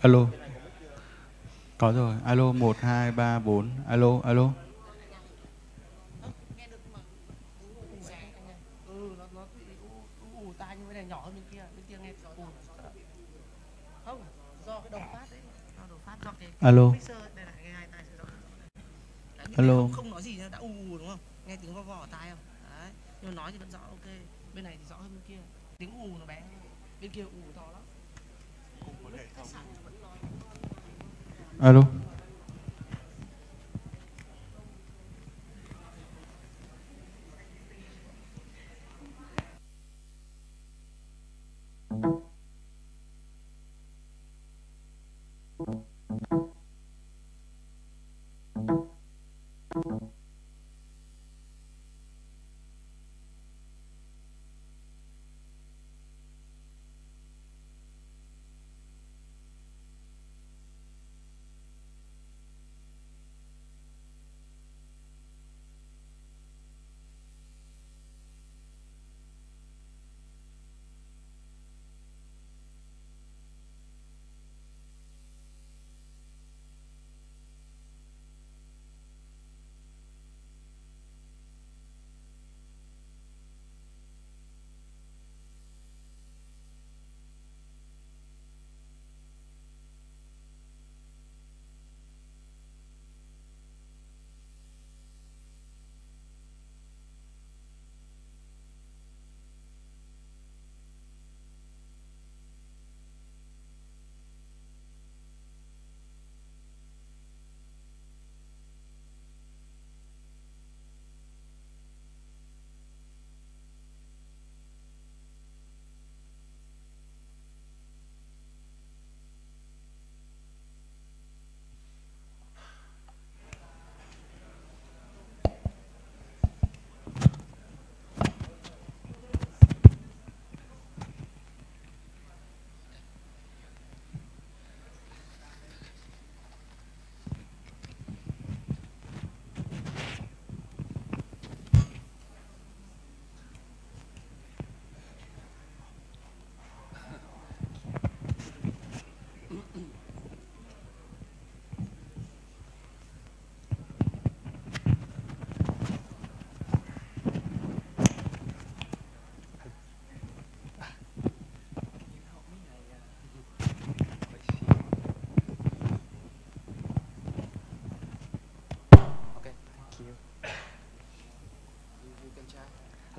Alo. Có rồi. Alo 1 2 3 4. Alo, alo. Alo. này không, không nói gì nữa đã ù đúng không? Nghe tiếng vo vo ở tai không? Đấy nhưng mà nói thì vẫn rõ ok. Bên này thì rõ hơn bên kia. Tiếng ù nó bé hơn. bên kia ù to lắm. Alo.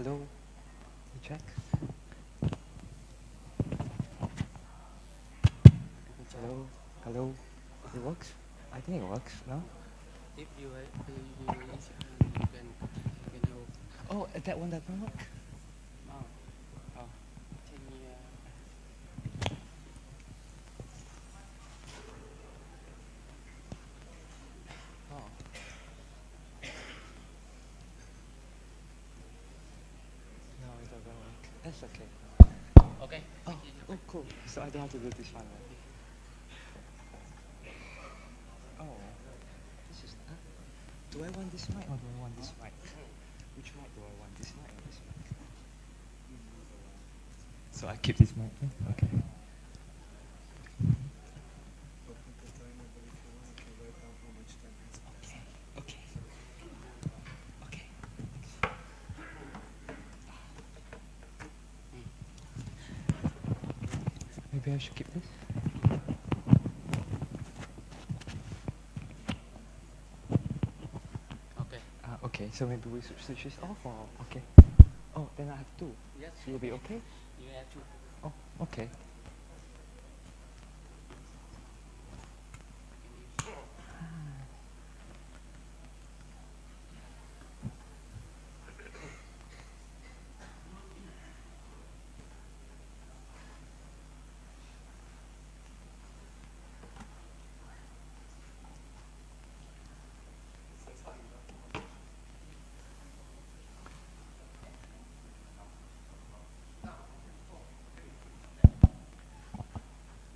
Hello. Check. Hello. Hello. It works? I think it works, no? if you uh, you, you, you can you help Oh, that one doesn't work. oh oh can you uh, Oh. No, it doesn't work. That's okay. okay Oh, oh, cool. So I don't have to do this one. Oh, this is. Uh, do I want this mic or do I want this mic? Which mic do I want? This mic or this mic? So I keep this mic. Okay. Maybe I should keep this. okay Ah, okay. So maybe we should switch this off or okay. Oh, then I have two. yes you'll be okay? you have two. Oh, okay.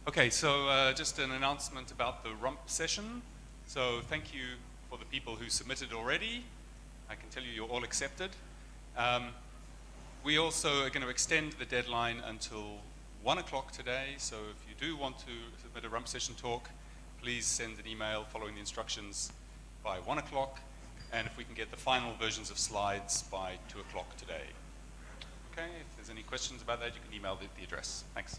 Okay, so uh, just an announcement about the rump session. So thank you for the people who submitted already. I can tell you you're all accepted. Um, we also are going to extend the deadline until 1 o'clock today, so if you do want to submit a rump session talk, please send an email following the instructions by 1 o'clock, and if we can get the final versions of slides by 2 o'clock today. Okay, if there's any questions about that, you can email the, the address. Thanks.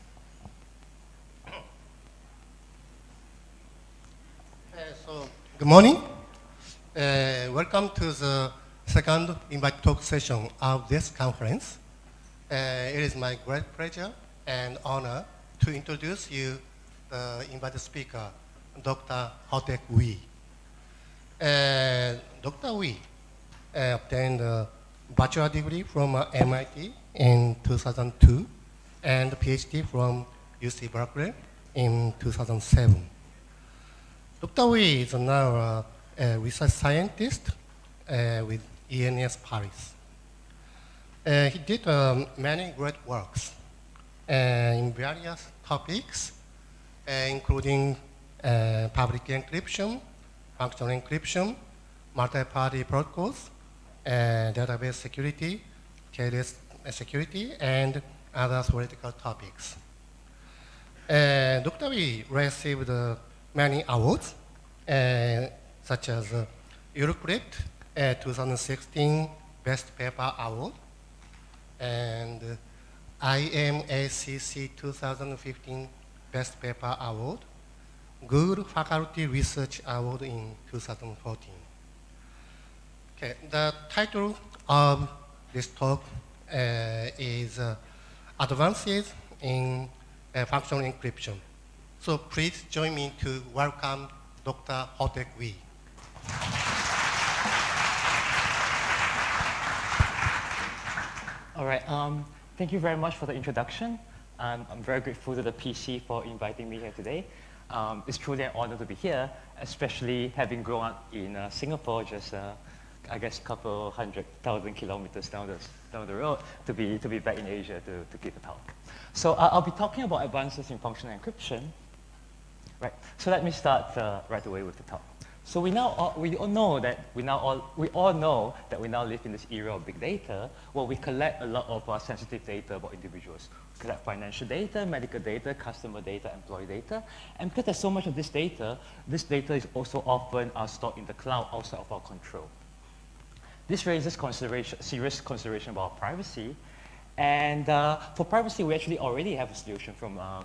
So, good morning. Uh, welcome to the second invite talk session of this conference. Uh, it is my great pleasure and honor to introduce you the invited speaker, Dr. Hoeteck Wee. Uh, Dr. Wee uh, obtained a bachelor degree from uh, MIT in 2002 and a PhD from UC Berkeley in 2007. Dr. Wei is now uh, a research scientist uh, with ENS Paris. Uh, he did um, many great works uh, in various topics, uh, including uh, public encryption, functional encryption, multi-party protocols, database security, KDM security, and other theoretical topics. Dr. Wei received many awards, uh, such as uh, Eurocrypt uh, 2016 Best Paper Award and uh, IMACC 2015 Best Paper Award, Google Faculty Research Award in 2014. Okay, the title of this talk uh, is uh, Advances in uh, Functional Encryption. So please join me to welcome Dr. Hoeteck Wee. All right. Um, thank you very much for the introduction. Um, I'm very grateful to the PC for inviting me here today. Um, it's truly an honor to be here, especially having grown up in uh, Singapore, just uh, I guess a couple hundred thousand kilometers down the, down the road, to be, to be back in Asia to, to give a talk. So uh, I'll be talking about advances in functional encryption, Right. So let me start uh, right away with the talk. So we now all, we all know that we now all we all know that we now live in this era of big data where we collect a lot of uh, sensitive data about individuals. We collect financial data, medical data, customer data, employee data, and because there's so much of this data, this data is also often uh, stored in the cloud outside of our control. This raises consideration, serious consideration about privacy, and uh, for privacy, we actually already have a solution from uh,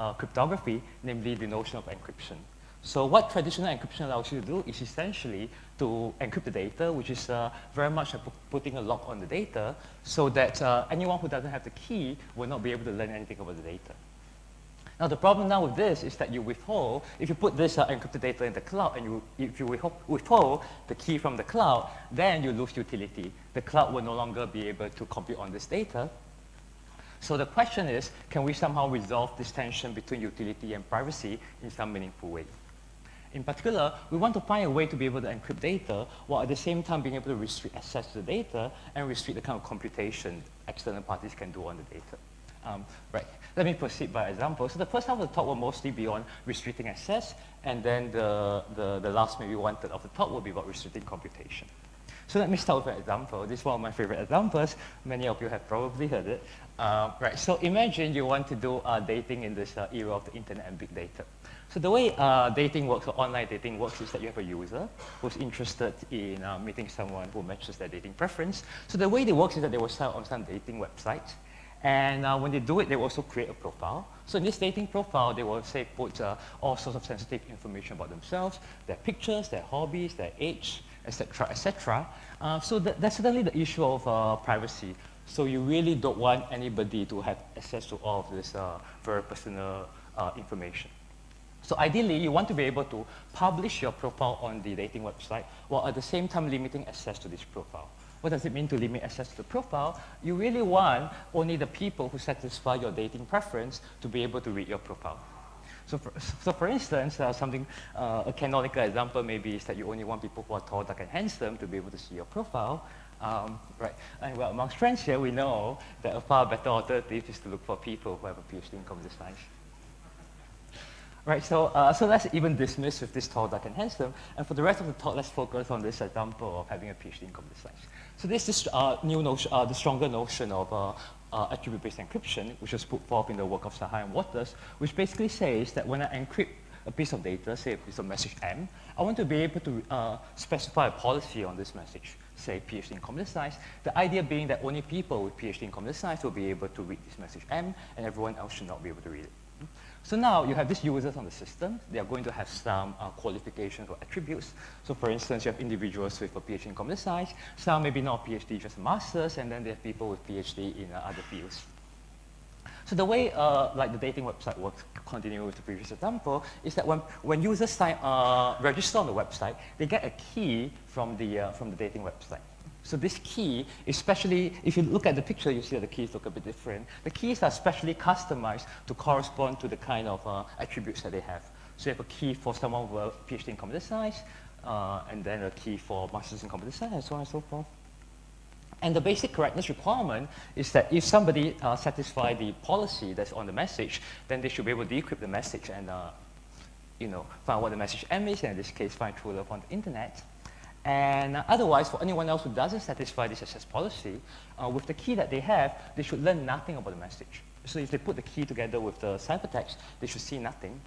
uh, cryptography, namely the notion of encryption. So what traditional encryption allows you to do is essentially to encrypt the data, which is uh, very much putting a lock on the data so that uh, anyone who doesn't have the key will not be able to learn anything about the data. Now the problem now with this is that you withhold, if you put this uh, encrypted data in the cloud and you, if you withhold the key from the cloud, then you lose utility. The cloud will no longer be able to compute on this data so the question is, can we somehow resolve this tension between utility and privacy in some meaningful way? In particular, we want to find a way to be able to encrypt data while at the same time being able to restrict access to the data and restrict the kind of computation external parties can do on the data. Um, right, let me proceed by example. So the first half of the talk will mostly be on restricting access, and then the, the, the last maybe one third of the talk will be about restricting computation. So let me start with an example. This is one of my favorite examples. Many of you have probably heard it. Uh, right, so imagine you want to do uh, dating in this uh, era of the internet and big data. So the way uh, dating works, or online dating works, is that you have a user who's interested in uh, meeting someone who matches their dating preference. So the way it works is that they will sign up on some dating website. And uh, when they do it, they will also create a profile. So in this dating profile, they will say put all sorts of sensitive information about themselves, their pictures, their hobbies, their age, etc., etc. So that, that's certainly the issue of privacy. So you really don't want anybody to have access to all of this uh, very personal uh, information. So ideally, you want to be able to publish your profile on the dating website while at the same time limiting access to this profile. What does it mean to limit access to the profile? You really want only the people who satisfy your dating preference to be able to read your profile. So for, so for instance, uh, something, uh, a canonical example maybe is that you only want people who are tall, dark, and handsome to be able to see your profile. Um, right, and well, amongst friends here, we know that a far better alternative is to look for people who have a PhD in computer science. Right, so, uh, so let's even dismiss with this talk dark and handsome, and for the rest of the talk, let's focus on this example of having a PhD in computer science. So this is uh, new notion, uh, the stronger notion of uh, uh, attribute-based encryption, which was put forth in the work of Sahai and Waters, which basically says that when I encrypt a piece of data, say a piece of message M, I want to be able to uh, specify a policy on this message, say PhD in computer science. The idea being that only people with PhD in computer science will be able to read this message M, and everyone else should not be able to read it. So now you have these users on the system. They are going to have some uh, qualifications or attributes. So for instance, you have individuals with a PhD in computer science, some maybe not a PhD, just a master's, and then there are people with PhD in uh, other fields. So the way uh, like the dating website works, continuing with the previous example, is that when, when users sign, uh, register on the website, they get a key from the, uh, from the dating website. So this key, especially if you look at the picture, you see that the keys look a bit different. The keys are specially customized to correspond to the kind of uh, attributes that they have. So you have a key for someone with a PhD in computer science, uh, and then a key for masters in computer science, and so on and so forth. And the basic correctness requirement is that if somebody uh, satisfies the policy that's on the message, then they should be able to decrypt the message and uh, you know, find what the message M is, and in this case, find true love on the internet. And uh, otherwise, for anyone else who doesn't satisfy this access policy, uh, with the key that they have, they should learn nothing about the message. So if they put the key together with the ciphertext, they should see nothing.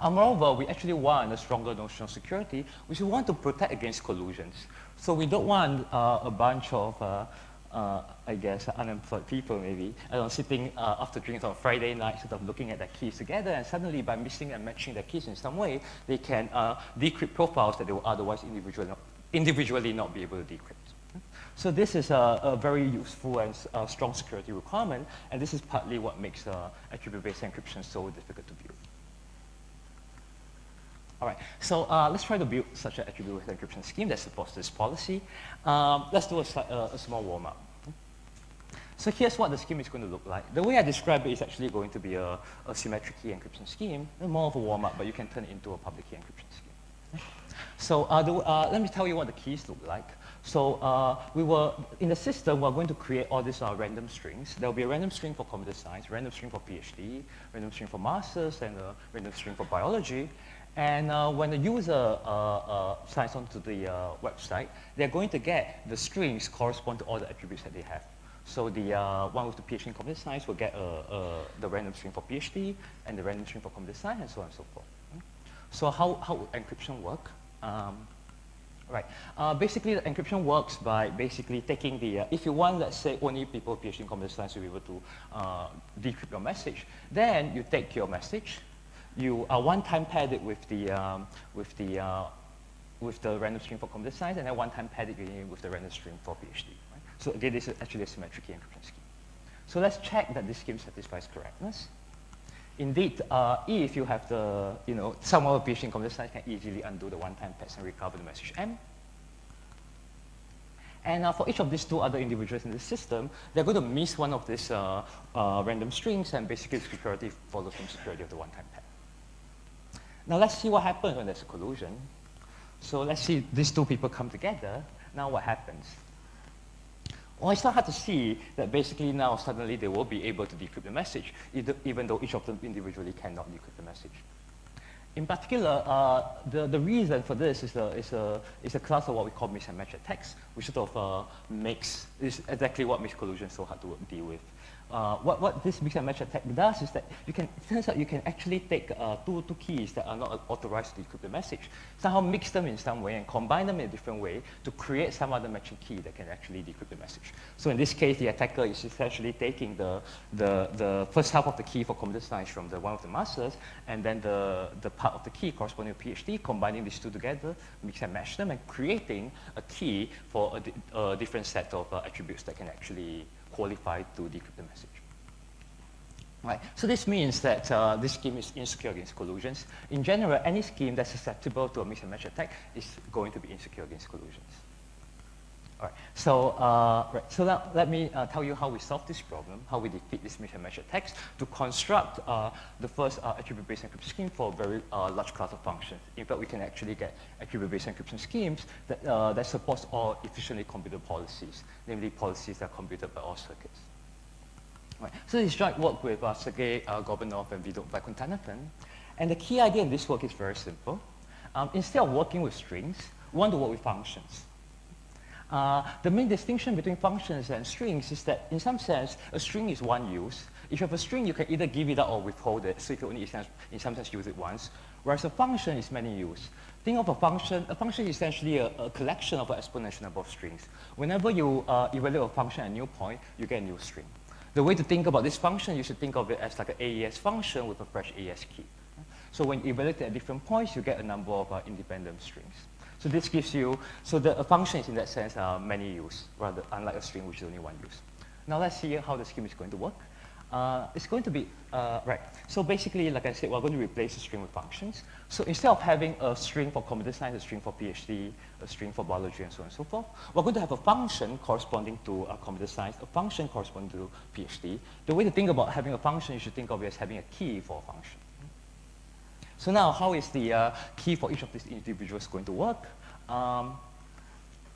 Uh, moreover, we actually want a stronger notion of security, which we want to protect against collusions. So we don't want uh, a bunch of, uh, uh, I guess, unemployed people maybe, know, sitting uh, after drinks on Friday night, sort of looking at their keys together, and suddenly by mixing and matching their keys in some way, they can uh, decrypt profiles that they would otherwise individually not, individually not be able to decrypt. So this is a, a very useful and uh, strong security requirement, and this is partly what makes attribute-based encryption so difficult to build. All right, so uh, let's try to build such an attribute with encryption scheme that supports this policy. Um, let's do a, uh, a small warm-up. So here's what the scheme is going to look like. The way I describe it is actually going to be a, a symmetric key encryption scheme, more of a warm-up, but you can turn it into a public key encryption scheme. So uh, the, uh, let me tell you what the keys look like. So uh, we were, in the system, we're going to create all these uh, random strings. There'll be a random string for computer science, random string for PhD, random string for masters, and a random string for biology. And uh, when the user uh, uh, signs on to the uh, website, they're going to get the strings correspond to all the attributes that they have. So the uh, one with the PhD in computer science will get uh, the random string for PhD and the random string for computer science and so on and so forth. So how, how would encryption work? Um, right. basically, the encryption works by basically taking the, if you want, let's say, only people PhD in computer science to be able to decrypt your message, then you take your message, you uh, one-time paired it with the, um, with, the, uh, with the random string for computer science, and then one-time paired it with the random string for PhD. Right? So again, this is actually a symmetric key encryption scheme. So let's check that this scheme satisfies correctness. Indeed, uh, if you have the, you know, someone with PhD in computer science can easily undo the one-time pad and recover the message M. And uh, for each of these two other individuals in the system, they're going to miss one of these uh, uh, random strings, and basically security follows from security of the one-time pad. Now let's see what happens when there's a collusion. So let's see these two people come together. Now what happens? Well, it's not hard to see that basically now suddenly they will be able to decrypt the message, even though each of them individually cannot decrypt the message. In particular, uh, the, the reason for this is a, is, a, is a class of what we call and attacks, which sort of uh, makes, is exactly what makes collusion so hard to deal with uh, what, what this mix and match attack does is that you can, it turns out you can actually take uh, two, two keys that are not authorized to decrypt the message, somehow mix them in some way and combine them in a different way to create some other matching key that can actually decrypt the message. So in this case, the attacker is essentially taking the, the, the first half of the key for computer science from the one of the masters, and then the, the part of the key corresponding to PhD, combining these two together, mix and match them, and creating a key for a, a different set of uh, attributes that can actually qualified to decrypt the message. Right. So this means that uh, this scheme is insecure against collusions. In general, any scheme that's susceptible to a mix and match attack is going to be insecure against collusions. All right. So, uh, right. so now let me uh, tell you how we solve this problem, how we defeat this match attacks to construct uh, the first uh, attribute-based encryption scheme for a very uh, large class of functions. In fact, we can actually get attribute-based encryption schemes that, that supports all efficiently computed policies, namely policies that are computed by all circuits. Right. So this joint work with uh, Sergei uh, Gorbunov and Vinod Vaikuntanathan. And the key idea in this work is very simple. Um, instead of working with strings, we want to work with functions. Uh, the main distinction between functions and strings is that, in some sense, a string is one use. If you have a string, you can either give it out or withhold it, so you can only, in some sense, use it once. Whereas a function is many use. Think of a function, a function is essentially a, a collection of an exponential number of strings. Whenever you uh, evaluate a function at a new point, you get a new string. The way to think about this function, you should think of it as like an AES function with a fresh AES key. So when you evaluate at different points, you get a number of uh, independent strings. So this gives you, so the a function is in that sense uh, many use, rather unlike a string which is only one use. Now let's see how the scheme is going to work. Uh, it's going to be, uh, right, so basically, like I said, we're going to replace the string with functions. So instead of having a string for computer science, a string for PhD, a string for biology, and so on and so forth, we're going to have a function corresponding to uh, computer science, a function corresponding to PhD. The way to think about having a function, you should think of it as having a key for a function. So now, how is the uh, key for each of these individuals going to work? Um,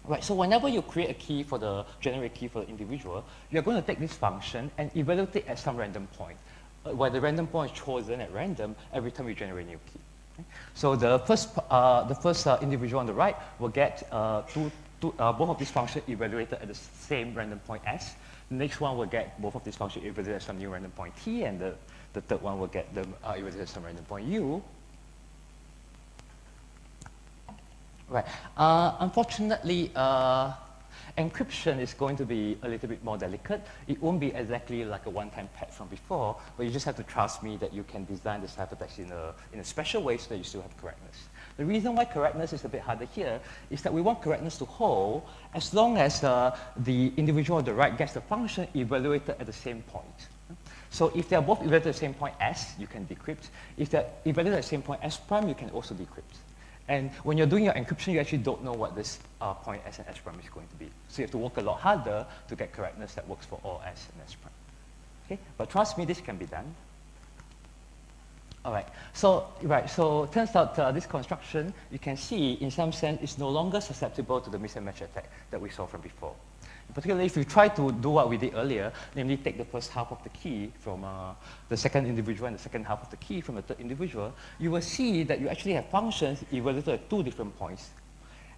right, so whenever you create a key for the generate key for the individual, you're going to take this function and evaluate it at some random point, uh, where the random point is chosen at random every time you generate a new key. So the first, uh, the first uh, individual on the right will get uh, two, two, uh, both of these functions evaluated at the same random point s. The next one will get both of these functions evaluated at some new random point t, and the, the third one will get them evaluated at some random point u. Right. Uh, unfortunately, uh, encryption is going to be a little bit more delicate. It won't be exactly like a one-time pad from before, but you just have to trust me that you can design the ciphertext in a, in a special way so that you still have correctness. The reason why correctness is a bit harder here is that we want correctness to hold as long as uh, the individual on the right gets the function evaluated at the same point. So if they are both evaluated at the same point s, you can decrypt. If they're evaluated at the same point s prime, you can also decrypt. And when you're doing your encryption, you actually don't know what this uh, point S and S prime is going to be. So you have to work a lot harder to get correctness that works for all S and S prime. Okay? But trust me, this can be done. All right, so, right, so turns out uh, this construction, you can see, in some sense, is no longer susceptible to the mismatch attack that we saw from before. Particularly if you try to do what we did earlier, namely take the first half of the key from uh, the second individual and the second half of the key from the third individual, you will see that you actually have functions evaluated at two different points.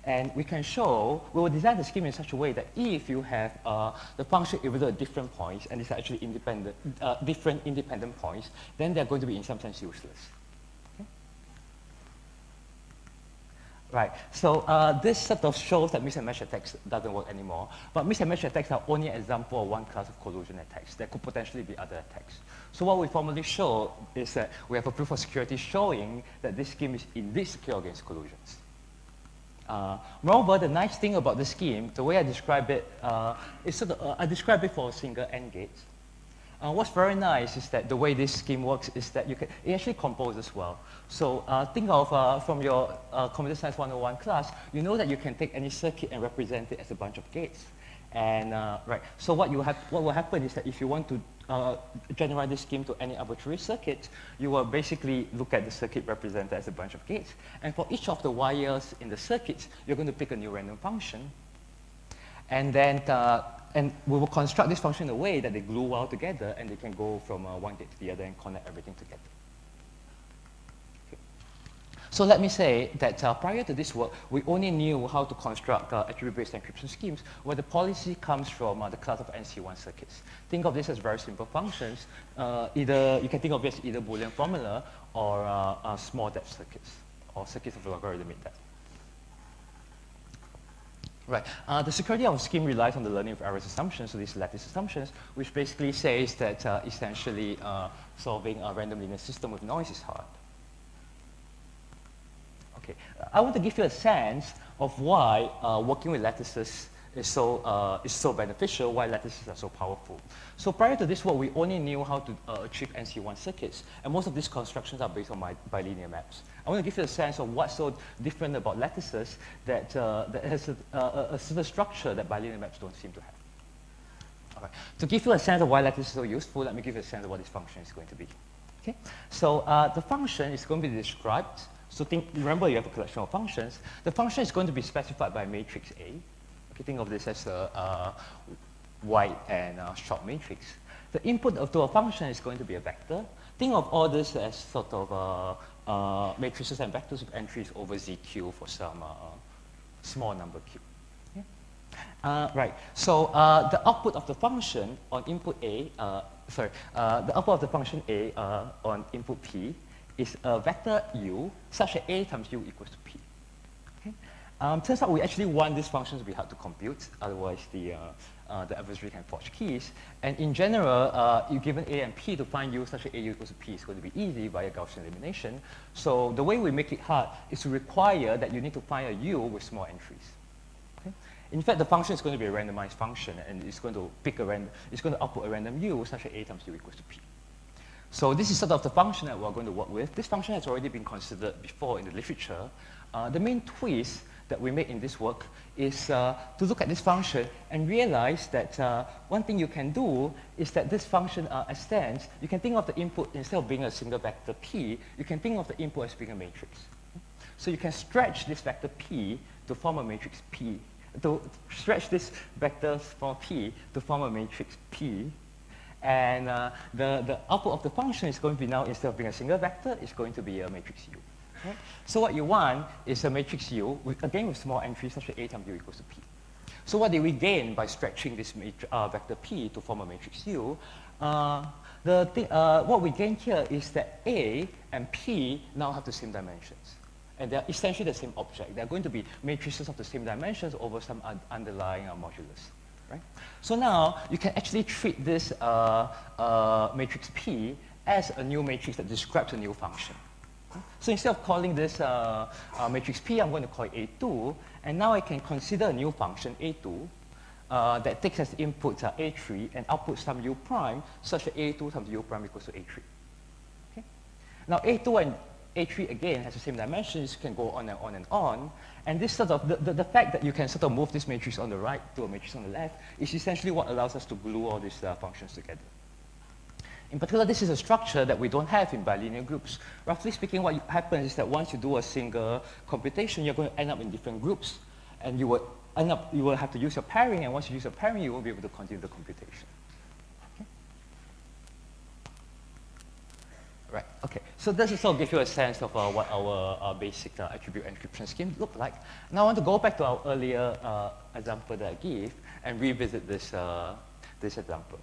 And we can show, we will design the scheme in such a way that if you have uh, the function evaluated at different points, and it's actually independent, uh, different independent points, then they're going to be in some sense useless. Right, so uh, this sort of shows that mix and match attacks doesn't work anymore. But mix and match attacks are only an example of one class of collusion attacks. There could potentially be other attacks. So what we formally show is that we have a proof of security showing that this scheme is indeed secure against collusions. Uh, moreover, the nice thing about the scheme, the way I describe it, uh, is sort of, uh, I describe it for a single AND gate. Uh, what's very nice is that the way this scheme works is that you can, it actually composes well. So uh, think of uh, from your uh, computer science 101 class, you know that you can take any circuit and represent it as a bunch of gates. And uh, right, so what, you have, what will happen is that if you want to uh, generate this scheme to any arbitrary circuit, you will basically look at the circuit represented as a bunch of gates. And for each of the wires in the circuit, you're going to pick a new random function. And then and we will construct this function in a way that they glue well together and they can go from uh, one gate to the other and connect everything together. So let me say that uh, prior to this work, we only knew how to construct uh, attribute-based encryption schemes where the policy comes from uh, the class of NC1 circuits. Think of this as very simple functions. Uh, either You can think of this as either Boolean formula or uh, small depth circuits or circuits of logarithmic depth. Right. Uh, the security of a scheme relies on the learning of errors assumptions, so these lattice assumptions, which basically says that uh, essentially uh, solving a random linear system with noise is hard. Okay. I want to give you a sense of why uh, working with lattices is so, uh, is so beneficial, why lattices are so powerful. So prior to this work, we only knew how to uh, achieve NC1 circuits, and most of these constructions are based on my bilinear maps. I want to give you a sense of what's so different about lattices that, uh, that has a, a, a of structure that bilinear maps don't seem to have. Right. To give you a sense of why lattices are so useful, let me give you a sense of what this function is going to be. Okay? So uh, the function is going to be described so think, remember you have a collection of functions. The function is going to be specified by matrix A. Okay, think of this as a uh, wide and uh, short matrix. The input of to a function is going to be a vector. Think of all this as sort of uh, matrices and vectors with entries over ZQ for some uh, small number Q. Yeah? Uh, right, so uh, the output of the function on input A, uh, sorry, uh, the output of the function A on input P is a vector U such that A times U equals to P. Okay? Um, turns out we actually want these functions to be hard to compute, otherwise the, uh, the adversary can forge keys. And in general, uh, you given A and P to find U such that A equals to P is going to be easy via Gaussian elimination. So the way we make it hard is to require that you need to find a U with small entries. In fact, the function is going to be a randomized function, and it's going to pick a random, it's going to output a random U such that A times U equals to P. So this is sort of the function that we're going to work with. This function has already been considered before in the literature. Uh, the main twist that we made in this work is uh, to look at this function and realize that uh, one thing you can do is that this function uh, extends. You can think of the input, instead of being a single vector p, you can think of the input as being a matrix. So you can stretch this vector p to form a matrix p, to stretch this vector for p to form a matrix p. And uh, the, the output of the function is going to be now, instead of being a single vector, it's going to be a matrix U. So what you want is a matrix U, with, again with small entries such that A times U equals to P. So what did we gain by stretching this uh, vector P to form a matrix U? Uh, the thing, uh, what we gain here is that A and P now have the same dimensions. And they're essentially the same object. They're going to be matrices of the same dimensions over some un underlying uh, modulus. Right? So now you can actually treat this uh, uh, matrix P as a new matrix that describes a new function. So instead of calling this uh, uh, matrix P, I'm going to call it A2. And now I can consider a new function, A2, uh, that takes as inputs uh, A3 and outputs some U prime, such that A2 times U prime equals to A3. Okay? Now A2 and A3 again has the same dimensions, you can go on and on and on. And this sort of, the, the, the, fact that you can sort of move this matrix on the right to a matrix on the left is essentially what allows us to glue all these uh, functions together. In particular, this is a structure that we don't have in bilinear groups. Roughly speaking, what happens is that once you do a single computation, you're going to end up in different groups. And you will end up, you will have to use your pairing, and once you use your pairing, you won't be able to continue the computation. Right, okay. So this is sort of give you a sense of uh, what our uh, basic uh, attribute encryption scheme look like. Now I want to go back to our earlier uh, example that I gave and revisit this, uh, this example.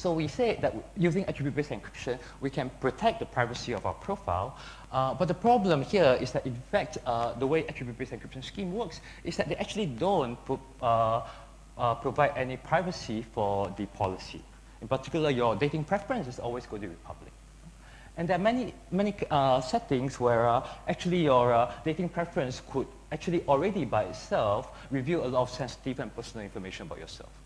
So we say that using attribute-based encryption, we can protect the privacy of our profile. Uh, but the problem here is that, in fact, uh, the way attribute-based encryption scheme works is that they actually don't pro uh, uh, provide any privacy for the policy. In particular, your dating preference is always going to be public. And there are many, many uh, settings where uh, actually your dating preference could actually already by itself reveal a lot of sensitive and personal information about yourself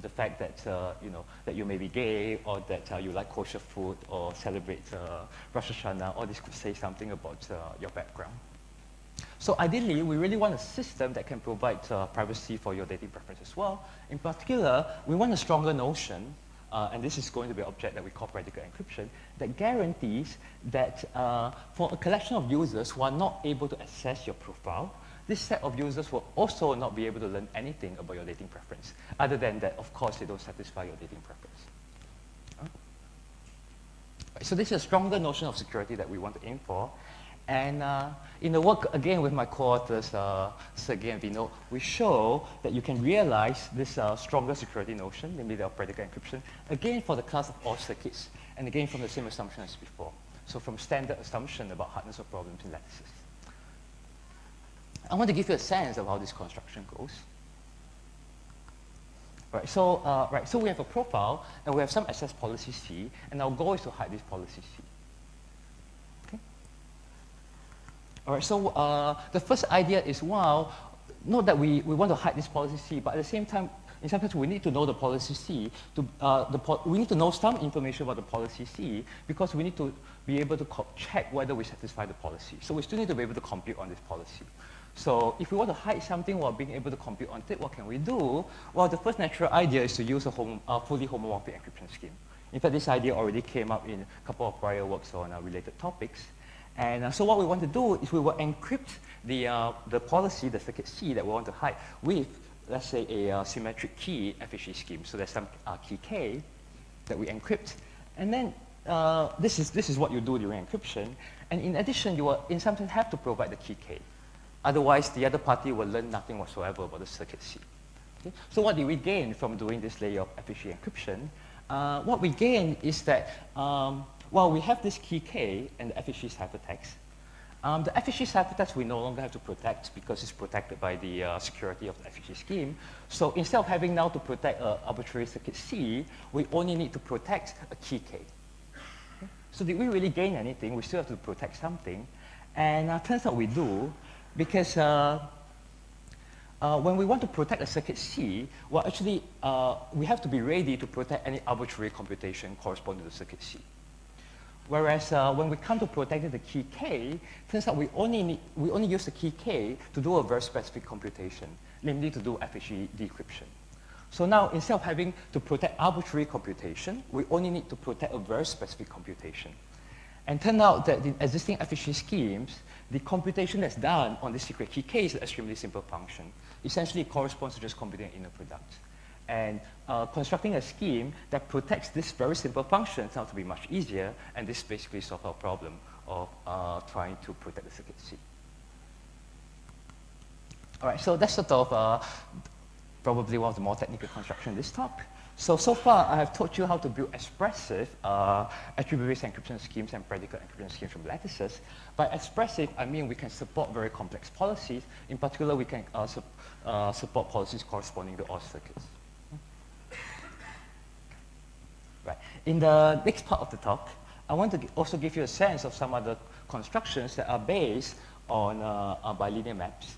the, fact that, uh, you know, that you may be gay or that uh, you like kosher food or celebrate uh, Rosh Hashanah, all this could say something about uh, your background. So ideally, we really want a system that can provide uh, privacy for your dating preference as well. In particular, we want a stronger notion, uh, and this is going to be an object that we call predicate encryption, that guarantees that for a collection of users who are not able to access your profile, this set of users will also not be able to learn anything about your dating preference, other than that, of course, they don't satisfy your dating preference. So this is a stronger notion of security that we want to aim for. And uh, in the work, again, with my co-authors, uh, Sergey and Vinod, we show that you can realize this uh, stronger security notion, namely the predicate encryption, again for the class of all circuits, and again from the same assumption as before. So from standard assumption about hardness of problems in lattices. I want to give you a sense of how this construction goes. Right, so, uh, right, so we have a profile, and we have some access policy C, and our goal is to hide this policy C. Okay? All right, so uh, the first idea is, well, note that we, we want to hide this policy C, but at the same time, in some cases, we need to know the policy C. To, uh, the we need to know some information about the policy C because we need to be able to check whether we satisfy the policy. So we still need to be able to compute on this policy. So if we want to hide something while being able to compute on it, what can we do? Well, the first natural idea is to use a fully homomorphic encryption scheme. In fact, this idea already came up in a couple of prior works on uh, related topics. And uh, so what we want to do is we will encrypt the, uh, the policy, the circuit C that we want to hide with, let's say, a uh, symmetric key FHE scheme. So there's some uh, key K that we encrypt. And then uh, this, is, this is what you do during encryption. And in addition, you will in some sense have to provide the key K. Otherwise, the other party will learn nothing whatsoever about the circuit C. Okay? So what do we gain from doing this layer of FHE encryption? Uh, what we gain is that um, while we have this key K and the FHE ciphertext, um, the FHE ciphertext we no longer have to protect because it's protected by the uh, security of the FHE scheme. So instead of having now to protect an arbitrary circuit C, we only need to protect a key K. Okay? So did we really gain anything? We still have to protect something. And uh, turns out we do because uh, uh, when we want to protect a circuit C, well, actually, uh, we have to be ready to protect any arbitrary computation corresponding to circuit C. Whereas uh, when we come to protecting the key k, turns out we only, need, we only use the key k to do a very specific computation, namely to do FHE decryption. So now, instead of having to protect arbitrary computation, we only need to protect a very specific computation. And turned out that the existing FHE schemes, the computation that's done on the secret key k is an extremely simple function. Essentially, it corresponds to just computing an inner product. And uh, constructing a scheme that protects this very simple function turns out to be much easier, and this basically solves our problem of uh, trying to protect the circuit C. All right, so that's sort of uh, probably one of the more technical construction in this talk. So, so far I have taught you how to build expressive uh, attribute-based encryption schemes and predicate encryption schemes from lattices. By expressive, I mean we can support very complex policies. In particular, we can uh, su uh, support policies corresponding to circuits. Right. In the next part of the talk, I want to also give you a sense of some other constructions that are based on uh, bilinear maps.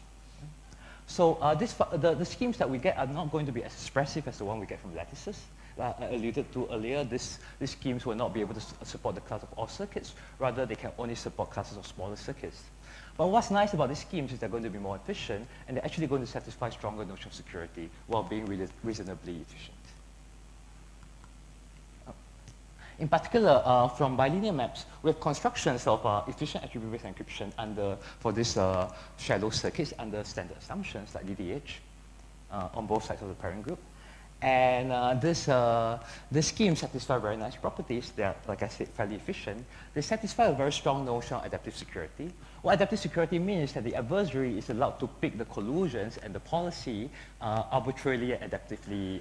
So uh, this, the, the, schemes that we get are not going to be as expressive as the one we get from lattices. Like I alluded to earlier, this, these schemes will not be able to support the class of all circuits. Rather, they can only support classes of smaller circuits. But what's nice about these schemes is they're going to be more efficient, and they're actually going to satisfy stronger notion of security while being reasonably efficient. In particular, uh, from bilinear maps, we have constructions of uh, efficient attribute-based encryption under, for these uh, shallow circuits under standard assumptions like DDH uh, on both sides of the pairing group. And uh, this, uh, this scheme satisfy very nice properties. They are, like I said, fairly efficient. They satisfy a very strong notion of adaptive security. What adaptive security means is that the adversary is allowed to pick the collusions and the policy arbitrarily and adaptively,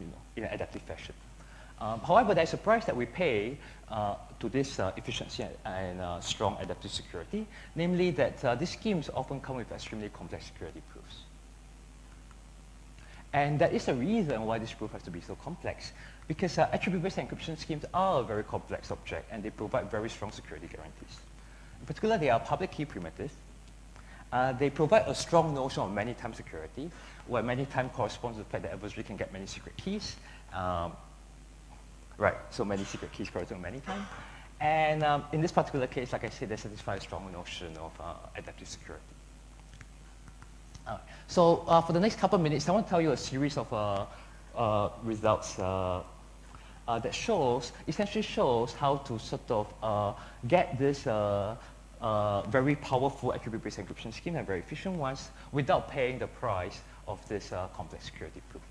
you know, in an adaptive fashion. Um, however, there's a price that we pay uh, to this uh, efficiency and, and uh, strong adaptive security, namely that uh, these schemes often come with extremely complex security proofs. And that is the reason why this proof has to be so complex, because uh, attribute-based encryption schemes are a very complex object, and they provide very strong security guarantees. In particular, they are public key primitive. Uh, they provide a strong notion of many-time security, where many-time corresponds to the fact that adversary can get many secret keys. Um, Right, so many secret keys correspond many times. And um, in this particular case, like I said, they satisfy a strong notion of uh, adaptive security. So uh, for the next couple of minutes, I want to tell you a series of uh, uh results uh, uh, that shows, essentially shows how to sort of get this very powerful attribute-based encryption scheme and very efficient ones without paying the price of this complex security proof.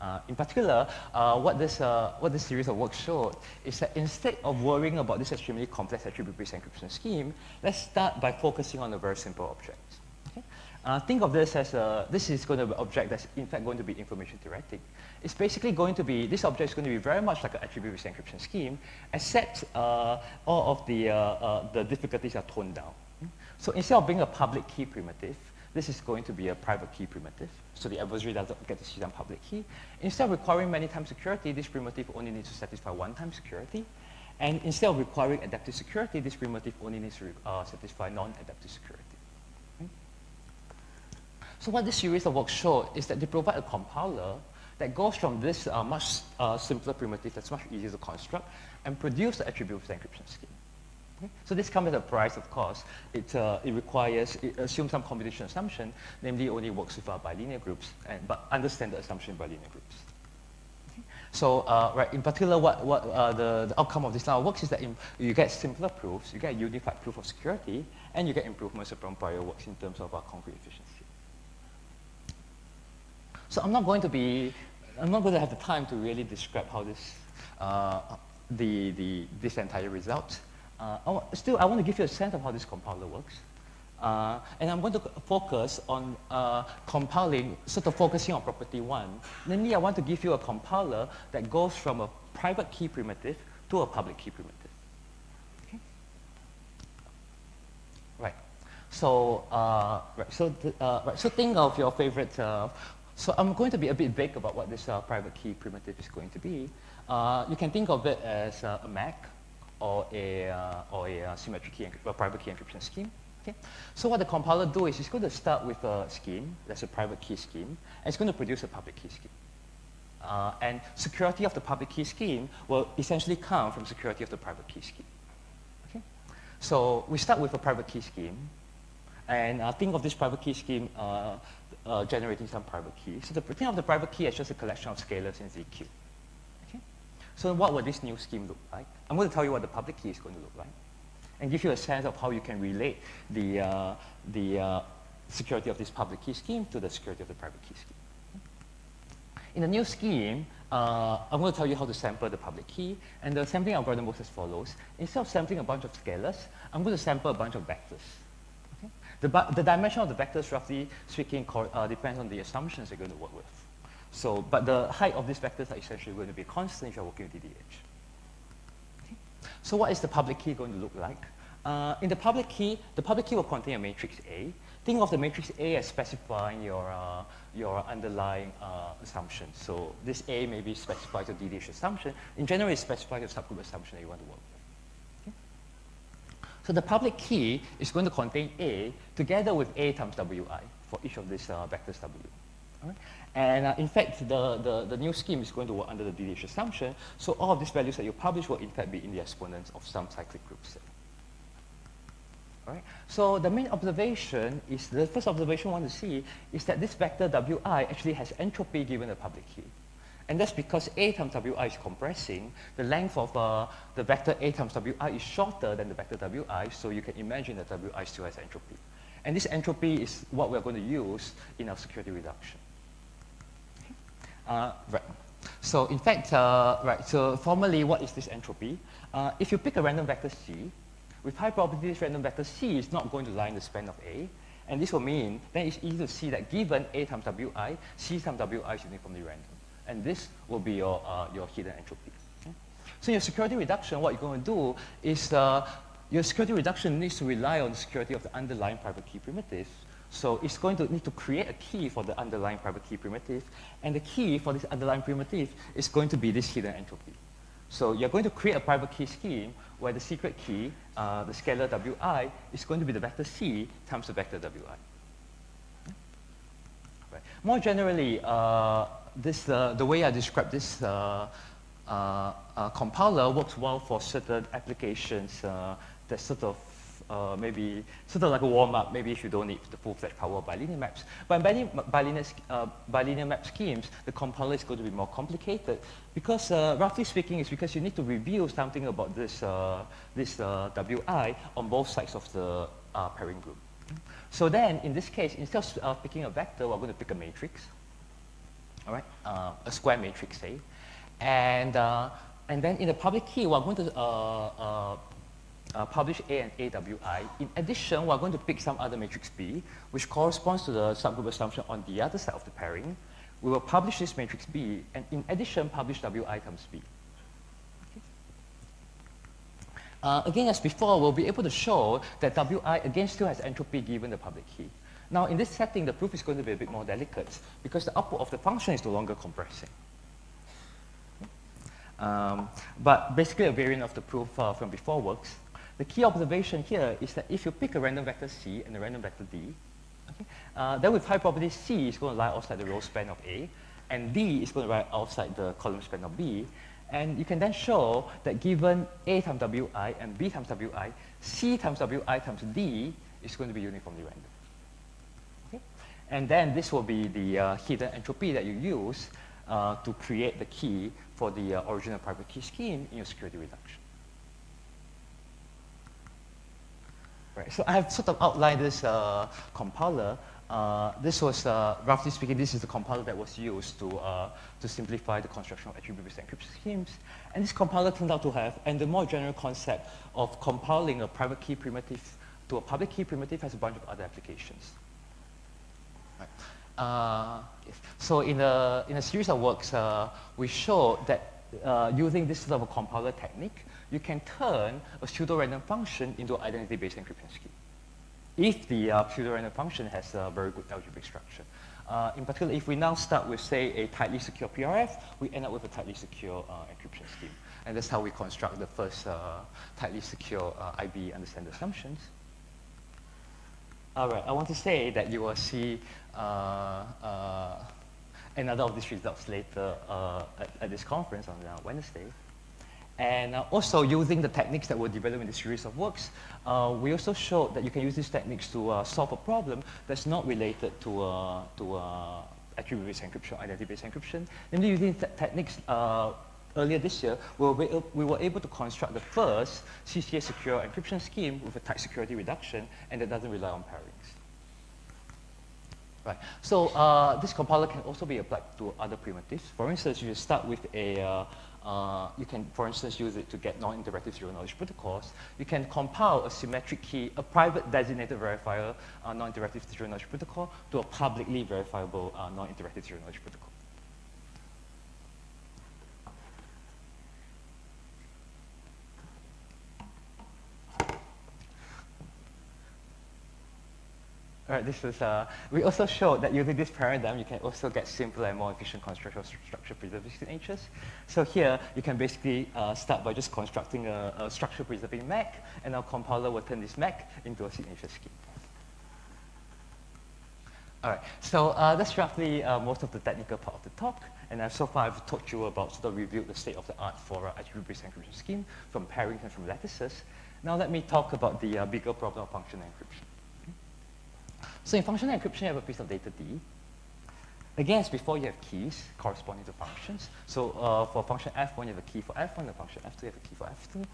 Uh, in particular, uh, what, this, uh, what this series of work showed is that instead of worrying about this extremely complex attribute-based encryption scheme, let's start by focusing on a very simple object. Uh, think of this as a, this is going to be an object that's in fact going to be information theoretic. It's basically going to be, this object is going to be very much like an attribute-based encryption scheme, except uh, all of the, uh, the difficulties are toned down. So instead of being a public key primitive, this is going to be a private key primitive, so the adversary doesn't get to see some public key. Instead of requiring many-time security, this primitive only needs to satisfy one-time security. And instead of requiring adaptive security, this primitive only needs to uh, satisfy non-adaptive security. Okay? So what this series of works show is that they provide a compiler that goes from this uh, much uh, simpler primitive that's much easier to construct and produce the attribute encryption scheme. So this comes at a price, of course. It, uh, it requires, it assumes some computation assumption, namely only works with uh, bilinear groups, and, but understand the assumption in bilinear groups. So, uh, right, in particular, what, what uh, the, the outcome of this of works is that you get simpler proofs, you get unified proof of security, and you get improvements from prior works in terms of uh, concrete efficiency. So I'm not going to be, I'm not going to have the time to really describe how this uh, the, the, this entire result. Uh, still, I want to give you a sense of how this compiler works. Uh, and I'm going to focus on uh, compiling, sort of focusing on property one. Namely, I want to give you a compiler that goes from a private key primitive to a public key primitive. Okay? Right. So, uh, right. So, uh, right. So think of your favorite. So I'm going to be a bit vague about what this uh, private key primitive is going to be. Uh, you can think of it as uh, a MAC or a uh, or a uh, symmetric key a private key encryption scheme. Okay. So what the compiler do is it's going to start with a scheme that's a private key scheme, and it's going to produce a public key scheme. Uh, and security of the public key scheme will essentially come from security of the private key scheme. Okay? So we start with a private key scheme, and think of this private key scheme uh, generating some private key. So the, think of the private key as just a collection of scalars in ZQ. Okay? So what will this new scheme look like? I'm going to tell you what the public key is going to look like, and give you a sense of how you can relate the, uh, the uh, security of this public key scheme to the security of the private key scheme. In the new scheme, uh, I'm going to tell you how to sample the public key, and the sampling algorithm works as follows. Instead of sampling a bunch of scalars, I'm going to sample a bunch of vectors. The, the dimension of the vectors, roughly speaking, uh, depends on the assumptions you're going to work with. So, but the height of these vectors are essentially going to be constant if you're working with DDH. Okay? So what is the public key going to look like? Uh, in the public key, the public key will contain a matrix A. Think of the matrix A as specifying your, uh, your underlying uh, assumption. So this A may be specified to DDH assumption. In general, it's specified to subgroup assumption that you want to work with. So the public key is going to contain A together with A times Wi for each of these uh, vectors W. And uh, in fact, the, the, the new scheme is going to work under the DDH assumption. So all of these values that you publish will in fact be in the exponents of some cyclic group set. All right? So the main observation is, the first observation we want to see is that this vector Wi actually has entropy given the public key. And that's because A times Wi is compressing. The length of uh, the vector A times Wi is shorter than the vector Wi, so you can imagine that Wi still has entropy. And this entropy is what we're going to use in our security reduction. Uh, right. So in fact, uh, right, so formally, what is this entropy? Uh, if you pick a random vector C, with high probability, this random vector C is not going to lie in the span of A. And this will mean, then it's easy to see that given A times Wi, C times Wi is uniformly random. And this will be your, uh, your hidden entropy. Okay? So your security reduction, what you're going to do is uh, your security reduction needs to rely on the security of the underlying private key primitive. So it's going to need to create a key for the underlying private key primitive. And the key for this underlying primitive is going to be this hidden entropy. So you're going to create a private key scheme where the secret key, uh, the scalar Wi, is going to be the vector C times the vector Wi. Right. More generally, uh, this, uh, the way I describe this uh, uh, compiler works well for certain applications that sort of uh, maybe sort of like a warm-up, maybe if you don't need the full-fledged power of bilinear maps. But in bilinear, bilinear, uh, bilinear map schemes, the compiler is going to be more complicated because, uh, roughly speaking, it's because you need to reveal something about this, this Wi on both sides of the pairing group. So then, in this case, instead of picking a vector, we're going to pick a matrix, all right, uh, a square matrix, say, and uh, and then in the public key, we're going to uh, uh, uh, publish A and AWI. In addition, we're going to pick some other matrix B, which corresponds to the subgroup assumption on the other side of the pairing. We will publish this matrix B, and in addition, publish WI times B. Okay. Uh, again, as before, we'll be able to show that WI again still has entropy given the public key. Now, in this setting, the proof is going to be a bit more delicate because the output of the function is no longer compressing. Um, but basically, a variant of the proof uh, from before works. The key observation here is that if you pick a random vector C and a random vector D, okay, uh, then with high probability C is going to lie outside the row span of A, and D is going to lie outside the column span of B. And you can then show that given A times Wi and B times Wi, C times Wi times D is going to be uniformly random. And then this will be the uh, hidden entropy that you use uh, to create the key for the uh, original private key scheme in your security reduction. Right, so I have sort of outlined this uh, compiler Uh, this was, uh, roughly speaking, this is the compiler that was used to, to simplify the construction of attribute-based encryption schemes. And this compiler turned out to have, and the more general concept of compiling a private key primitive to a public key primitive has a bunch of other applications. Uh. So in a, in a series of works, uh, we showed that uh, using this sort of a compiler technique, you can turn a pseudo-random function into identity-based encryption scheme if the uh, pseudo-random function has a very good algebraic structure. Uh, in particular, if we now start with, say, a tightly secure PRF, we end up with a tightly secure uh, encryption scheme. And that's how we construct the first tightly secure IB understand assumptions. All right, I want to say that you will see uh, another of these results later at, at, this conference on Wednesday. And uh, also using the techniques that were developed in this series of works, uh, we also showed that you can use these techniques to uh, solve a problem that's not related to, uh, to uh, attribute-based encryption, identity-based encryption. Namely, using techniques uh, earlier this year, we were, we were able to construct the first CCA secure encryption scheme with a tight security reduction, and that doesn't rely on pairings. Right. So uh, this compiler can also be applied to other primitives. For instance, you start with a uh, uh, you can, for instance, use it to get non-interactive zero-knowledge protocols. You can compile a symmetric key, a private designated verifier uh, non-interactive zero-knowledge protocol to a publicly verifiable uh, non-interactive zero-knowledge protocol. This is, uh, we also showed that using this paradigm, you can also get simpler and more efficient construction of structure preserving signatures. So here, you can basically uh, start by just constructing a, a structure preserving MAC, and our compiler will turn this MAC into a signature scheme. All right, so uh, that's roughly uh, most of the technical part of the talk. And so far, I've to you about sort of reviewed the state of the art for uh, attribute-based encryption scheme from pairings and from lattices. Now let me talk about the uh, bigger problem of functional encryption. So in functional encryption, you have a piece of data D. Again, as before, you have keys corresponding to functions. So uh, for function f1, you have a key for f1, and function f2, you have a key for f2.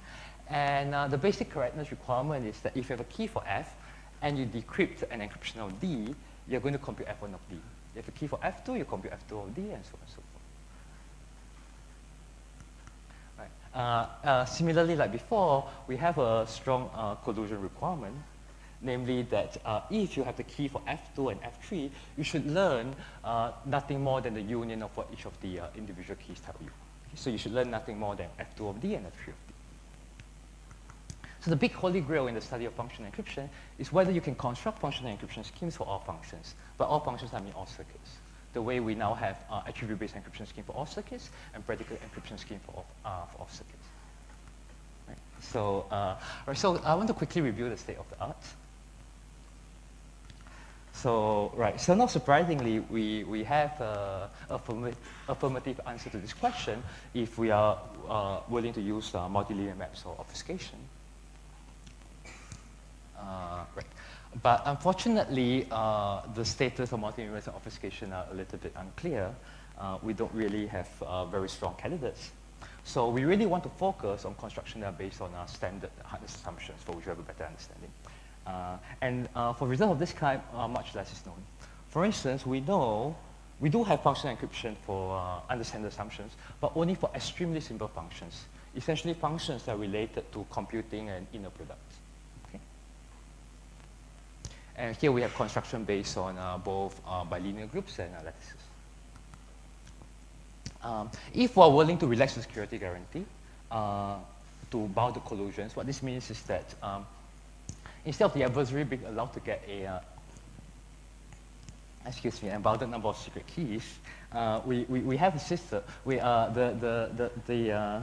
And uh, the basic correctness requirement is that if you have a key for f, and you decrypt an encryption of D, you're going to compute f1 of D. You have a key for f2, you compute f2 of D, and so on and so forth. Right. Uh, uh, similarly, like before, we have a strong uh, collusion requirement namely that uh, if you have the key for F2 and F3, you should learn uh, nothing more than the union of what each of the uh, individual keys tell you. Okay, so you should learn nothing more than F2 of D and F3 of D. So the big holy grail in the study of functional encryption is whether you can construct functional encryption schemes for all functions. But all functions, I mean all circuits. The way we now have uh, attribute-based encryption scheme for all circuits and predicate encryption scheme for all, uh, for all circuits. So, uh, right, so I want to quickly review the state of the art. So, right, so not surprisingly, we, we have a affirmative, affirmative answer to this question if we are uh, willing to use uh, multilinear maps or obfuscation. Uh, right. But unfortunately, uh, the status of multilinear maps and obfuscation are a little bit unclear. Uh, we don't really have uh, very strong candidates. So we really want to focus on construction that are based on our standard hardness assumptions for which we have a better understanding. Uh, and uh, for results of this kind, uh, much less is known. For instance, we know we do have functional encryption for uh, understand assumptions, but only for extremely simple functions, essentially functions that are related to computing and inner products. Okay? And here we have construction based on uh, both uh, bilinear groups and lattices. Um, if we're willing to relax the security guarantee to bound the collusions, what this means is that um, instead of the adversary being allowed to get a, uh, excuse me, unbounded number of secret keys, uh, we, we, we have a system, we, uh, the, the, the, the uh,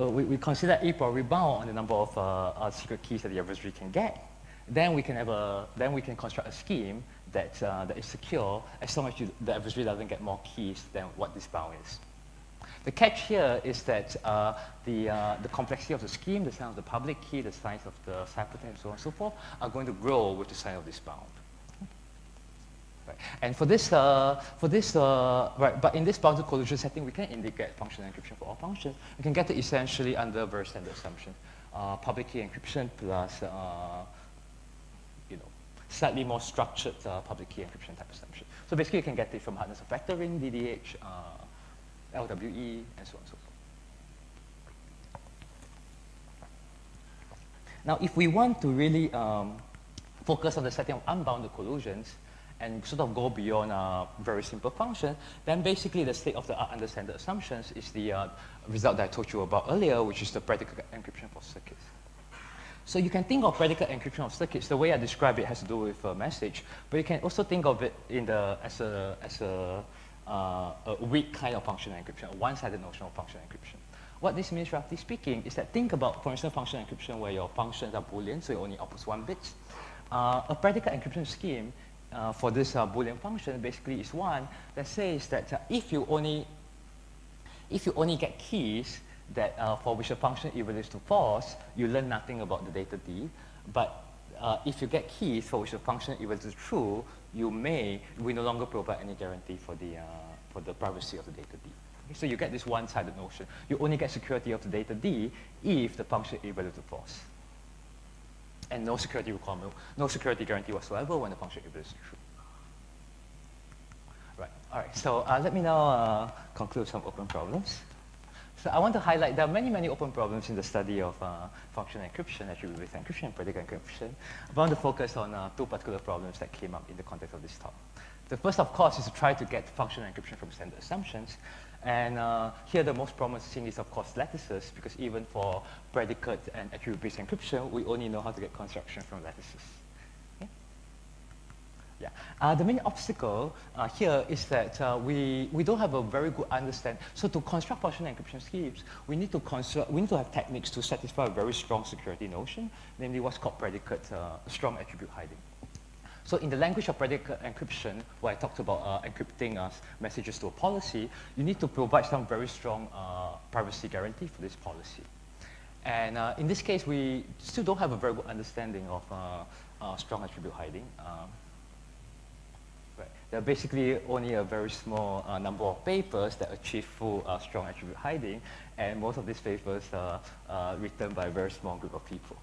uh, we, we consider A priori bound on the number of uh, secret keys that the adversary can get. Then we can have a, then we can construct a scheme that, that is secure as long as you, the adversary doesn't get more keys than what this bound is. The catch here is that uh, the, uh, the complexity of the scheme, the size of the public key, the size of the ciphertext, and so on and so forth, are going to grow with the size of this bound. Right. And for this, uh, for this uh, right, but in this bounded collusion setting, we can indicate functional encryption for all functions. We can get it essentially under very standard assumption. Uh, public key encryption plus, uh, you know, slightly more structured public key encryption type assumption. So basically, you can get it from hardness of factoring, DDH, LWE, and so on and so forth. Now, if we want to really um, focus on the setting of unbounded collusions and sort of go beyond a very simple function, then basically the state of the art under standard assumptions is the uh, result that I told you about earlier, which is the predicate encryption for circuits. So you can think of predicate encryption of circuits, the way I describe it has to do with a message, but you can also think of it in the, as a, as a, uh, a weak kind of functional encryption, a one-sided notion of functional encryption. What this means, roughly speaking, is that think about, for instance, functional encryption where your functions are Boolean, so you only output one bit. Uh, a predicate encryption scheme uh, for this uh, Boolean function basically is one that says that uh, if you only if you only get keys that uh, for which a function evaluates to false, you learn nothing about the data D. But uh, if you get keys for which the function evaluates to true, you may, we no longer provide any guarantee for the, uh, for the privacy of the data D. Okay, so you get this one-sided notion. You only get security of the data D if the function evaluates to false. And no security requirement, no security guarantee whatsoever when the function evaluates to true. Right, all right, so uh, let me now uh, conclude some open problems. So I want to highlight there are many, many open problems in the study of uh, functional encryption, attribute-based encryption, predicate encryption. I want to focus on uh, two particular problems that came up in the context of this talk. The first, of course, is to try to get functional encryption from standard assumptions. And uh, here the most promising is, of course, lattices, because even for predicate and attribute-based encryption, we only know how to get construction from lattices. Yeah. Uh, the main obstacle uh, here is that uh, we, we don't have a very good understanding. So to construct functional encryption schemes, we need to construct, we need to have techniques to satisfy a very strong security notion, namely what's called predicate uh, strong attribute hiding. So in the language of predicate encryption, where I talked about uh, encrypting uh, messages to a policy, you need to provide some very strong privacy guarantee for this policy. And in this case, we still don't have a very good understanding of strong attribute hiding. Um, there are basically only a very small uh, number of papers that achieve full uh, strong attribute hiding, and most of these papers are uh, written by a very small group of people.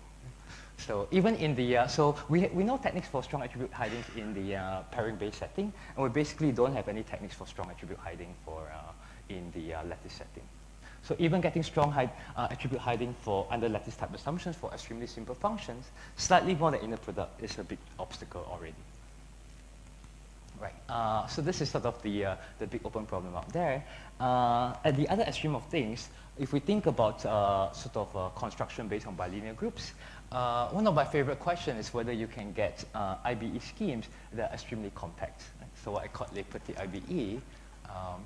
So even in the, uh, so we, we know techniques for strong attribute hiding in the uh, pairing-based setting, and we basically don't have any techniques for strong attribute hiding for uh, in the lattice setting. So even getting strong hide, attribute hiding for under lattice type assumptions for extremely simple functions, slightly more than inner product is a big obstacle already. Right. Uh, so this is sort of the, uh, the big open problem out there. Uh, at the other extreme of things, if we think about uh, sort of uh, construction based on bilinear groups, uh, one of my favorite questions is whether you can get IBE schemes that are extremely compact. Right? So what I call petits IBE. Um,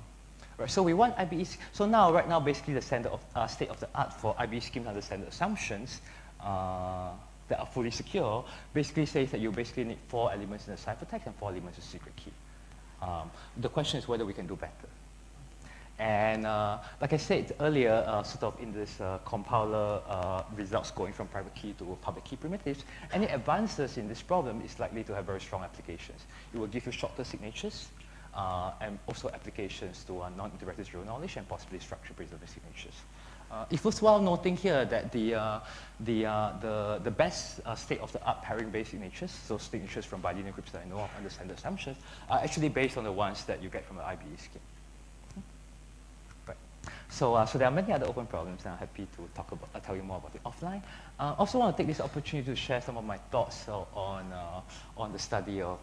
right, so we want IBE, so now, right now, basically the standard of, state of the art for IBE schemes under standard assumptions that are fully secure basically says that you basically need four elements in the ciphertext and four elements in the secret key. Um, the question is whether we can do better. And uh, like I said earlier, uh, sort of in this uh, compiler uh, results going from private key to public key primitives, any advances in this problem is likely to have very strong applications. It will give you shorter signatures uh, and also applications to uh, non-interactive zero knowledge and possibly structure-based signatures. Uh, it's worthwhile noting here that the, uh, the, uh, the, the best uh, state-of-the-art pairing-based signatures, so signatures from bilinear groups that I know of under standard assumptions, are actually based on the ones that you get from the IBE scheme. Right. So, uh, so there are many other open problems, and I'm happy to talk about, uh, tell you more about it offline. I also want to take this opportunity to share some of my thoughts on, on the study of,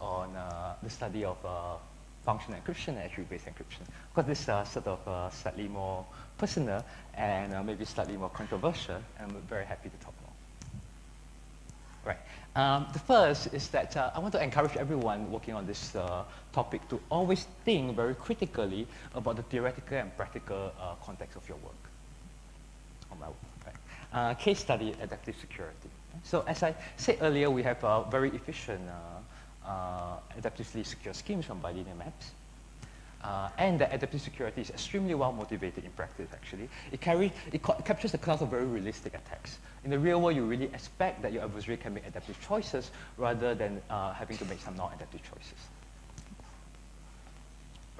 on the study of functional encryption and attribute-based encryption. Because this is uh, sort of uh, slightly more personal and uh, maybe slightly more controversial, and I'm very happy to talk more. Right. Um, the first is that uh, I want to encourage everyone working on this uh, topic to always think very critically about the theoretical and practical uh, context of your work. On my work, right. case study, adaptive security. So as I said earlier, we have a very efficient adaptively secure schemes from bilinear maps. Uh, and the adaptive security is extremely well motivated in practice, actually. It, carry, it, it, captures the class of very realistic attacks. In the real world, you really expect that your adversary can make adaptive choices rather than uh, having to make some non-adaptive choices.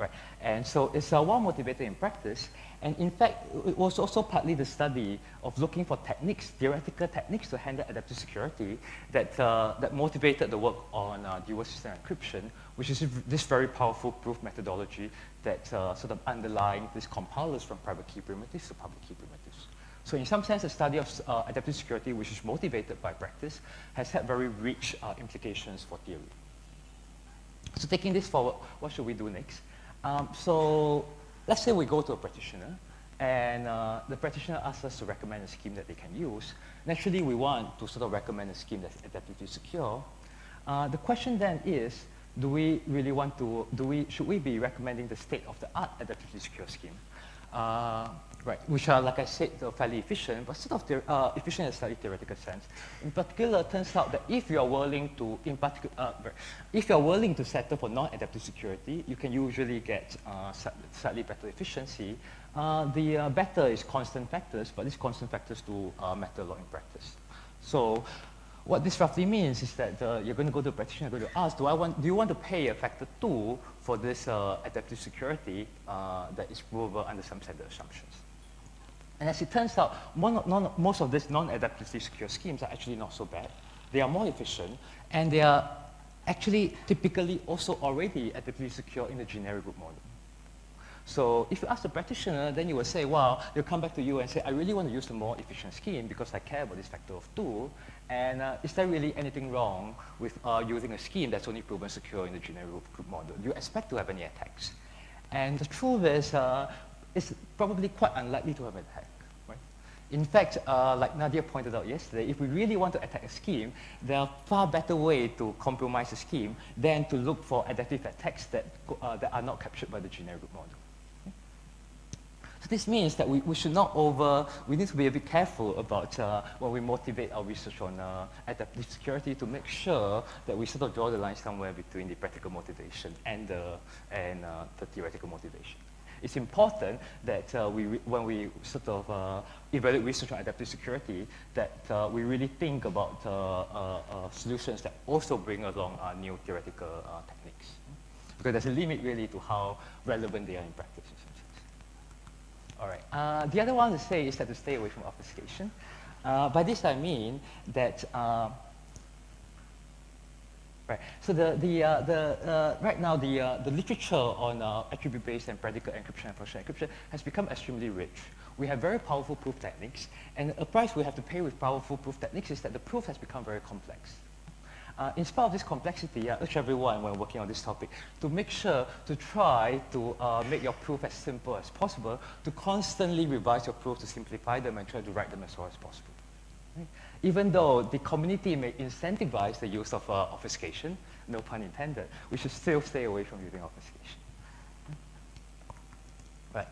Right. And so it's uh, well motivated in practice. And in fact, it was also partly the study of looking for techniques, theoretical techniques to handle adaptive security that, uh, that motivated the work on uh, dual system encryption, which is this very powerful proof methodology that uh, sort of underlying these compilers from private key primitives to public key primitives. So in some sense, the study of uh, adaptive security, which is motivated by practice, has had very rich uh, implications for theory. So taking this forward, what should we do next? Um, so let's say we go to a practitioner and uh, the practitioner asks us to recommend a scheme that they can use. Naturally, we want to sort of recommend a scheme that's adaptively secure. Uh, the question then is, do we really want to, do we, should we be recommending the state-of-the-art adaptively secure scheme? Uh, right, which are, like I said, fairly efficient, but sort of uh, efficient in a slightly theoretical sense. In particular, it turns out that if you're willing to, in particular, uh, if you're willing to settle for non-adaptive security, you can usually get uh, slightly better efficiency. Uh, the uh, better is constant factors, but these constant factors do matter a lot in practice. So what this roughly means is that uh, you're going to go to a practitioner, you're going to ask, do, I want, do you want to pay a factor 2 for this uh, adaptive security uh, that is provable under some set of assumptions? And as it turns out, most of these non-adaptively secure schemes are actually not so bad. They are more efficient, and they are actually typically also already adaptively secure in the generic group model. So if you ask the practitioner, then you will say, well, they'll come back to you and say, I really want to use the more efficient scheme because I care about this factor of two. And uh, is there really anything wrong with uh, using a scheme that's only proven secure in the generic group model? Do you expect to have any attacks? And the truth is, uh, it's probably quite unlikely to have an attack. In fact, uh, like Nadia pointed out yesterday, if we really want to attack a scheme, there are far better ways to compromise a scheme than to look for adaptive attacks that, uh, that are not captured by the generic model. So this means that we, we should not over, we need to be a bit careful about uh, when we motivate our research on uh, adaptive security to make sure that we sort of draw the line somewhere between the practical motivation and the, and, uh, the theoretical motivation. It's important that uh, we, when we sort of uh, evaluate research on adaptive security, that uh, we really think about solutions that also bring along new theoretical techniques. Because there's a limit really to how relevant they are in practice. All right. Uh, the other one to say is that to stay away from obfuscation. Uh, by this I mean that, uh, right, so the, the, uh, the, uh, right now the, uh, the literature on attribute-based and predicate encryption and function encryption has become extremely rich. We have very powerful proof techniques, and a price we have to pay with powerful proof techniques is that the proof has become very complex. Uh, in spite of this complexity, I urge everyone when working on this topic to make sure to try to uh, make your proof as simple as possible, to constantly revise your proof to simplify them and try to write them as well as possible. Right? Even though the community may incentivize the use of uh, obfuscation, no pun intended, we should still stay away from using obfuscation. Right.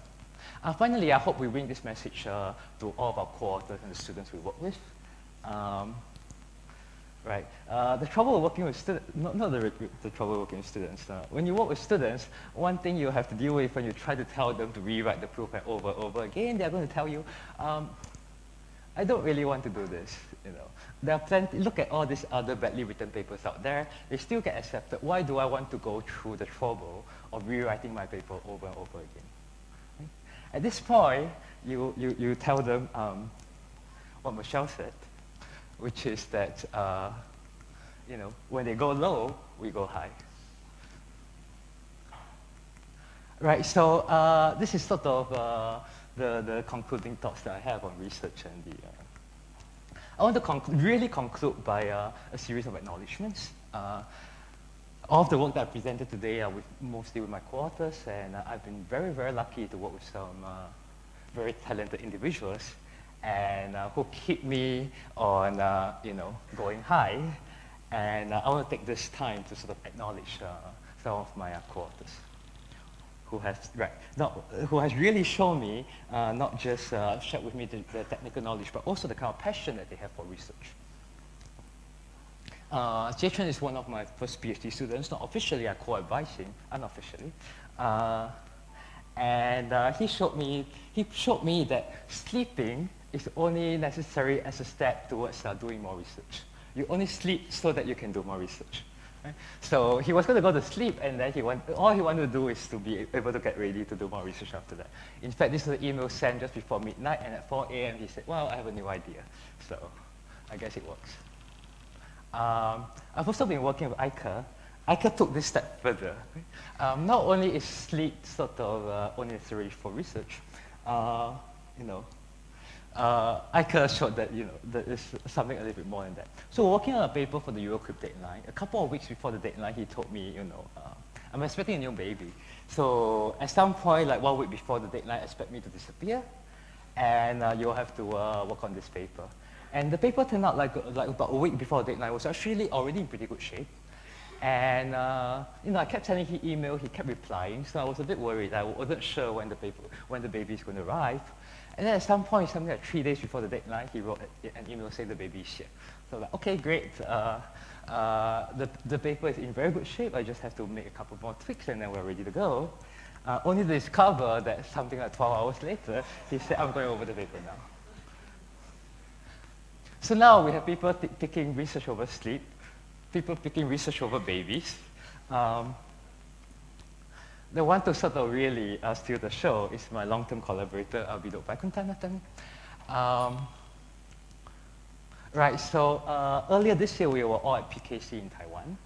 Uh, finally, I hope we bring this message uh, to all of our co-authors and the students we work with. Um, Right. Uh, the trouble of working with students, not, not the, the trouble working with students. Uh, when you work with students, one thing you have to deal with when you try to tell them to rewrite the proof over and over again, they're going to tell you, um, I don't really want to do this. You know, there are plenty, look at all these other badly written papers out there. They still get accepted. Why do I want to go through the trouble of rewriting my paper over and over again? Right? At this point, you, you, you tell them um, what Michelle said which is that, uh, you know, when they go low, we go high. Right, so uh, this is sort of uh, the, the concluding thoughts that I have on research and the, uh, I want to really conclude by uh, a series of acknowledgements. Uh, all of the work that I presented today are with, mostly with my co-authors, and I've been very, very lucky to work with some very talented individuals and uh, who keep me on, uh, you know, going high. And uh, I want to take this time to sort of acknowledge uh, some of my co-authors who has, right, not, who has really shown me, uh, not just uh, shared with me the, the, technical knowledge, but also the kind of passion that they have for research. Uh, Jie Chen is one of my first PhD students, not officially, I co-advise him, unofficially. and he showed me, he showed me that sleeping is only necessary as a step towards uh, doing more research. You only sleep so that you can do more research. So he was going to go to sleep, and then he want, all he wanted to do is to be able to get ready to do more research after that. In fact, this is an email sent just before midnight, and at 4 a.m. he said, well, I have a new idea. So I guess it works. Um, I've also been working with Eike. Eike took this step further. Um, not only is sleep sort of uh, only necessary for research, uh, you know, uh, Eike showed that, you know, there is something a little bit more than that. So working on a paper for the Eurocrypt deadline, a couple of weeks before the deadline, he told me, you know, uh, I'm expecting a new baby. So at some point, like one week before the deadline, expect me to disappear, and uh, you'll have to uh, work on this paper. And the paper turned out like, like about a week before the deadline, was actually already in pretty good shape. And uh, you know, I kept sending him email, he kept replying, so I was a bit worried. I wasn't sure when the paper, when the baby is going to arrive. And then at some point, something like three days before the deadline, he wrote an email saying the baby is here. So like, okay, great. Uh, uh, the, the paper is in very good shape. I just have to make a couple more tweaks and then we're ready to go. Uh, only to discover that something like 12 hours later, he said, I'm going over the paper now. So now we have people picking research over sleep, people picking research over babies. Um, the one to sort of really uh, steal the show is my long-term collaborator, Vinod Vaikuntanathan. Um, right, so uh, earlier this year, we were all at PKC in Taiwan.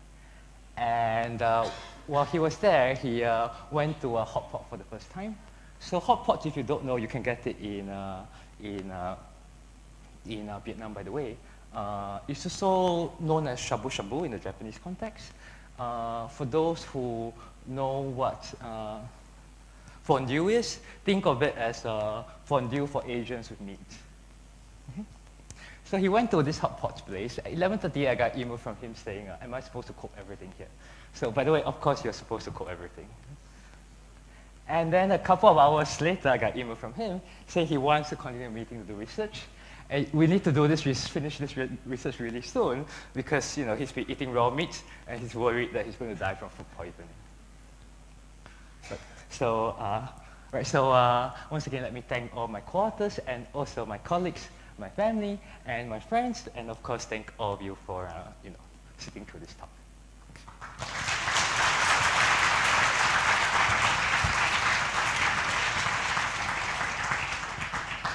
And uh, while he was there, he uh, went to a hot pot for the first time. So hot pot, if you don't know, you can get it in, uh, in, uh, in Vietnam, by the way. it's also known as shabu shabu in the Japanese context. For those who know what uh, fondue is, think of it as a fondue for Asians with meat. Mm -hmm. So he went to this hot pot place. At 11.30, I got email from him saying, uh, am I supposed to cook everything here? So by the way, of course, you're supposed to cook everything. And then a couple of hours later, I got email from him saying he wants to continue meeting to do research. And we need to do this, finish this re research really soon because you know, he's been eating raw meat and he's worried that he's going to die from food poisoning. So, uh, right, so uh, once again, let me thank all my co-authors and also my colleagues, my family, and my friends, and of course, thank all of you for, uh, you know, sitting through this talk.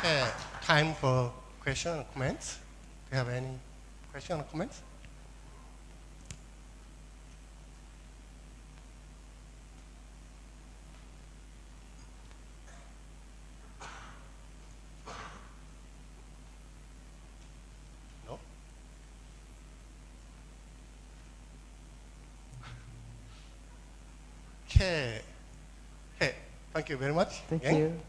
Uh, time for question and comments. Do you have any question or comments? No. Okay. Hey, thank you very much. Thank Yang. you.